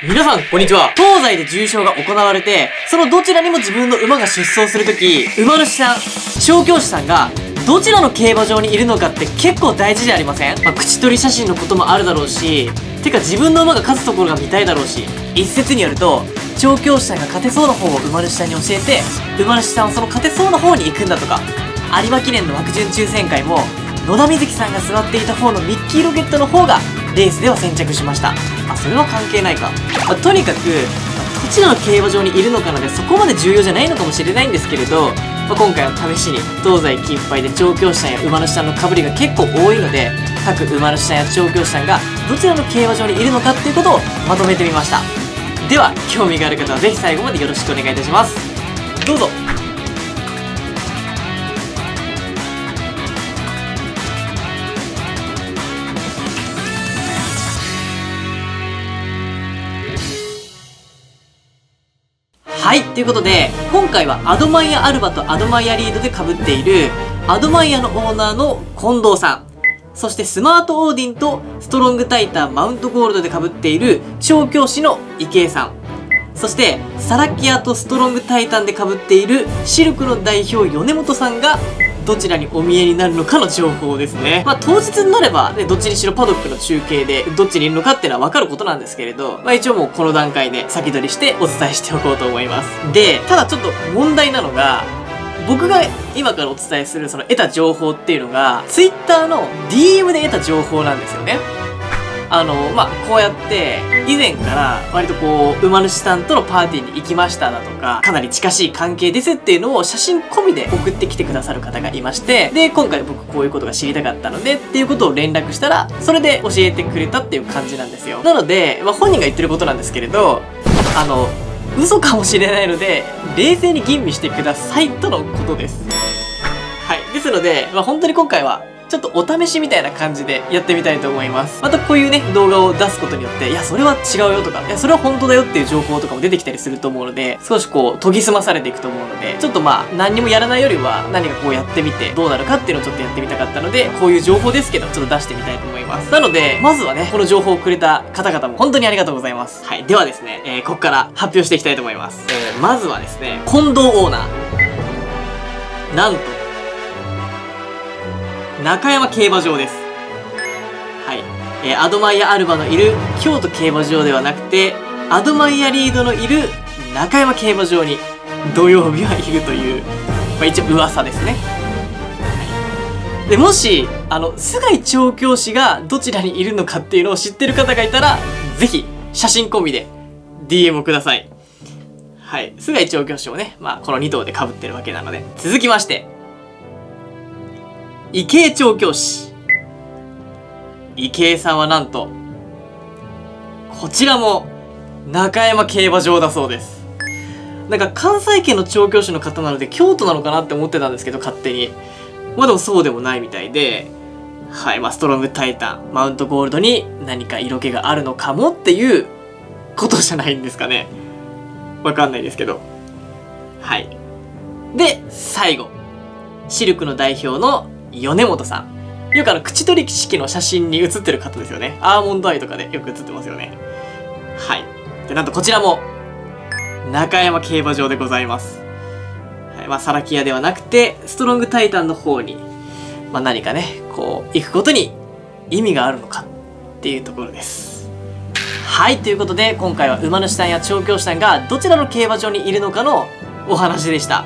皆さん、こんにちは。東西で重賞が行われて、そのどちらにも自分の馬が出走するとき、馬主さん、調教師さんが、どちらの競馬場にいるのかって結構大事じゃありません？まあ、口取り写真のこともあるだろうし、てか自分の馬が勝つところが見たいだろうし、一説によると、調教師さんが勝てそうな方を馬主さんに教えて、馬主さんはその勝てそうな方に行くんだとか、有馬記念の枠順抽選会も、野田瑞希さんが座っていた方のミッキーロケットの方がレースでは先着しましたそれは関係ないか、まあ、とにかくどちらの競馬場にいるのかなでそこまで重要じゃないのかもしれないんですけれど、まあ、今回は試しに東西金杯で調教師さんや馬主さんのかぶりが結構多いので各馬主さんや調教師さんがどちらの競馬場にいるのかっていうことをまとめてみました。では興味がある方は是非最後までよろしくお願いいたします。どうぞ。はい、ということで、今回はアドマイヤアルバとアドマイヤリードでかぶっている、アドマイヤのオーナーの近藤さん、そしてスマートオーディンとストロングタイタンマウントゴールドでかぶっている調教師の池江さん、そしてサラキアとストロングタイタンでかぶっているシルクの代表米本さんがどちらにお見えになるのかの情報ですね。まあ当日になれば、ね、どっちにしろパドックの中継でどっちにいるのかっていうのはわかることなんですけれど、まあ一応もうこの段階で先取りしてお伝えしておこうと思います。で、ただちょっと問題なのが、僕が今からお伝えするその得た情報っていうのが、Twitter の DM で得た情報なんですよね。あの、まあ、こうやって、以前から割とこう、馬主さんとのパーティーに行きましただとか、かなり近しい関係ですっていうのを写真込みで送ってきてくださる方がいまして、で、今回僕こういうことが知りたかったのでっていうことを連絡したら、それで教えてくれたっていう感じなんですよ。なので、まあ、本人が言ってることなんですけれど、あの、嘘かもしれないので、冷静に吟味してくださいとのことです。はい。ですので、まあ、本当に今回はちょっとお試しみたいな感じでやってみたいと思います。またこういうね、動画を出すことによって、いや、それは違うよとか、いや、それは本当だよっていう情報とかも出てきたりすると思うので、少しこう、研ぎ澄まされていくと思うので、ちょっとまあ、何にもやらないよりは、何かこうやってみて、どうなるかっていうのをちょっとやってみたかったので、こういう情報ですけど、ちょっと出してみたいと思います。なので、まずはね、この情報をくれた方々も本当にありがとうございます。はい。ではですね、えー、ここから発表していきたいと思います。えー、まずはですね、近藤オーナー。なんと、中山競馬場です。はい。えー、アドマイヤ・アルバのいる京都競馬場ではなくて、アドマイヤ・リードのいる中山競馬場に土曜日はいるという、まあ、一応噂ですね。はい、で、もし、あの、菅井調教師がどちらにいるのかっていうのを知ってる方がいたら、ぜひ、写真込みで DM をください。はい。菅井調教師もね、まあ、この2頭で被ってるわけなので。続きまして、池江調教師。池江さんはなんと、こちらも中山競馬場だそうです。なんか関西圏の調教師の方なので京都なのかなって思ってたんですけど、勝手に。まあでもそうでもないみたいで、はい、まあストロングタイタン、マウントゴールドに何か色気があるのかもっていうことじゃないんですかね。わかんないですけど。はい。で、最後。シルクの代表の米本さん。よくあの、口取り式の写真に写ってる方ですよね。アーモンドアイとかでよく写ってますよね。はい。で、なんとこちらも、中山競馬場でございます。はい。まあ、サラキアではなくて、ストロングタイタンの方に、まあ、何かね、こう、行くことに意味があるのかっていうところです。はい。ということで、今回は馬主さんや調教師さんがどちらの競馬場にいるのかのお話でした。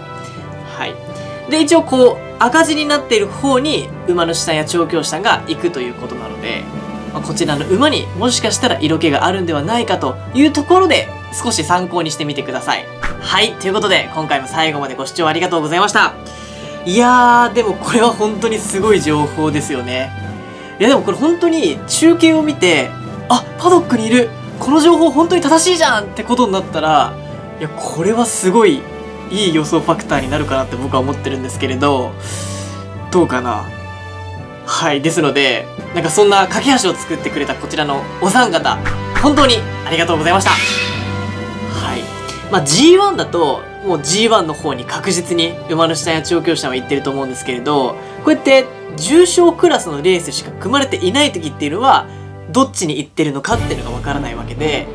はい。で、一応こう、赤字になっている方に馬主さんや調教師さんが行くということなので、まあ、こちらの馬にもしかしたら色気があるんではないかというところで少し参考にしてみてください。はい、ということで今回も最後までご視聴ありがとうございました。いやー、でもこれは本当にすごい情報ですよね。いやでもこれ本当に中継を見て、あ、パドックにいるこの情報本当に正しいじゃんってことになったら、いや、これはすごいいい予想ファクターになるかなって僕は思ってるんですけれど、どうかなはい、ですので、なんかそんな架け橋を作ってくれたこちらのお三方、本当にありがとうございました。はい。まあ、G1 だと、もう G1 の方に確実に馬主さんや調教師さんは行ってると思うんですけれど、こうやって重賞クラスのレースしか組まれていない時っていうのは、どっちに行ってるのかっていうのがわからないわけで、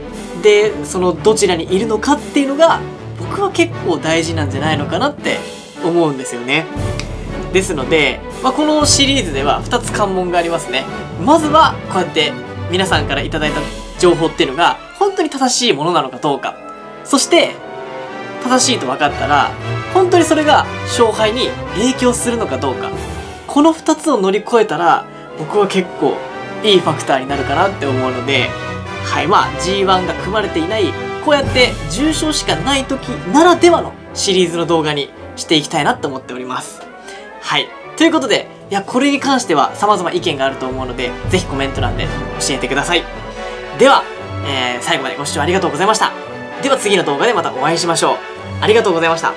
でそのどちらにいるのかっていうのが僕は結構大事なんじゃないのかなって思うんですよね。ですので、まあ、このシリーズでは2つ関門がありますね。まずはこうやって皆さんから頂いた情報っていうのが本当に正しいものなのかどうか。そして正しいと分かったら本当にそれが勝敗に影響するのかどうか。この2つを乗り越えたら僕は結構いいファクターになるかなって思うのではいまあ G1 が組まれていないこうやって重症しかない時ならではのシリーズの動画にしていきたいなと思っております。はい。ということでいやこれに関しては様々意見があると思うのでぜひコメント欄で教えてください。では、えー、最後までご視聴ありがとうございました。では次の動画でまたお会いしましょう。ありがとうございました。